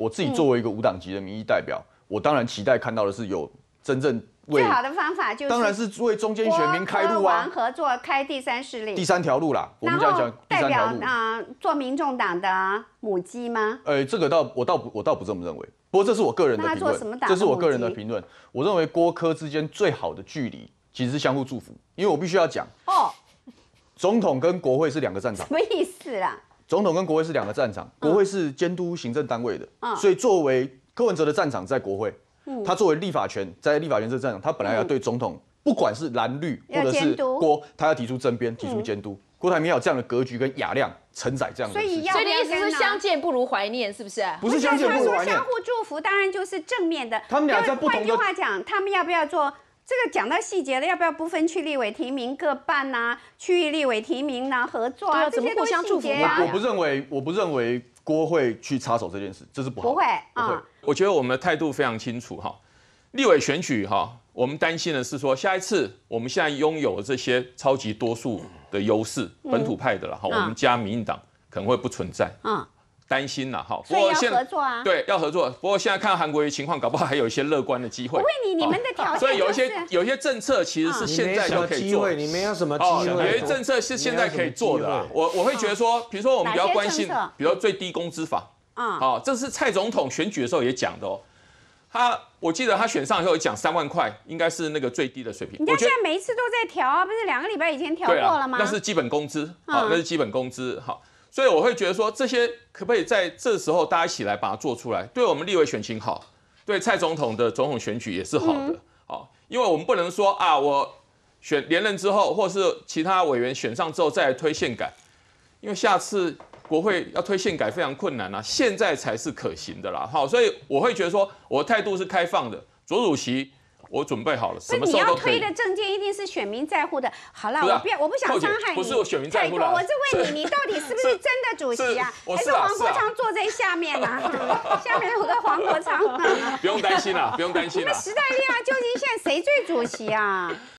我自己作为一个无党籍的民意代表，我当然期待看到的是有真正最好的方法就是，当然是为中间选民开路啊，合作开第三势力，第三条路啦。我们讲讲代表啊，做民众党的母鸡吗？呃，这个倒我倒不我倒不这么认为。不过这是我个人的评论，这是我个人的评论。我认为郭科之间最好的距离其实是相互祝福，因为我必须要讲哦，总统跟国会是两个战场。什么意思啦？总统跟国会是两个战场，国会是监督行政单位的，所以作为柯文哲的战场在国会，他作为立法权在立法权这战场，他本来要对总统，不管是蓝绿或者是郭，他要提出争辩，提出监督。郭台铭有这样的格局跟雅量承载这样的，所以所以你意思是相见不如怀念，是不是？不是相见不如怀念，相互祝福当然就是正面的。他们俩在不同的。换句话讲，他们要不要做这个？讲到细节了，要不要不分区立委提名各办呐？区域立委提名呐？合作啊？怎么互相祝福啊？我不认为，我不认为郭会去插手这件事，这是不好。不会啊。我觉得我们的态度非常清楚哈。立委选举哈，我们担心的是说，下一次我们现在拥有这些超级多数。的优势，本土派的了哈，我们加民进党可能会不存在，嗯，担心了哈。所以要合作啊。对，要合作。不过现在看韩国瑜情况，搞不好还有一些乐观的机会。我问你，你们的条件所以有一些有一些政策其实是现在就可以做。你没有什么机会，有些政策是现在可以做的。我我会觉得说，比如说我们比较关心，比如最低工资法，啊，好，这是蔡总统选举的时候也讲的哦。他我记得他选上以后讲三万块，应该是那个最低的水平。人家现在每一次都在调啊，不是两个礼拜以前调过了吗？那是基本工资，好，那是基本工资，好。所以我会觉得说，这些可不可以在这时候大家一起来把它做出来，对我们立委选情好，对蔡总统的总统选举也是好的，好，因为我们不能说啊，我选连任之后，或是其他委员选上之后再来推宪改，因为下次。国会要推宪改非常困难啊，现在才是可行的啦。好，所以我会觉得说，我态度是开放的。左主席，我准备好了，什么时候都可以。你要推的证件一定是选民在乎的。好了，我不要，我不想伤害你。不是我选民在乎的，我是问你，你到底是不是真的主席啊？还是黄国昌坐在下面呢？下面有个黄国昌。不用担心了，不用担心你们。时代力量究竟现在谁最主席啊？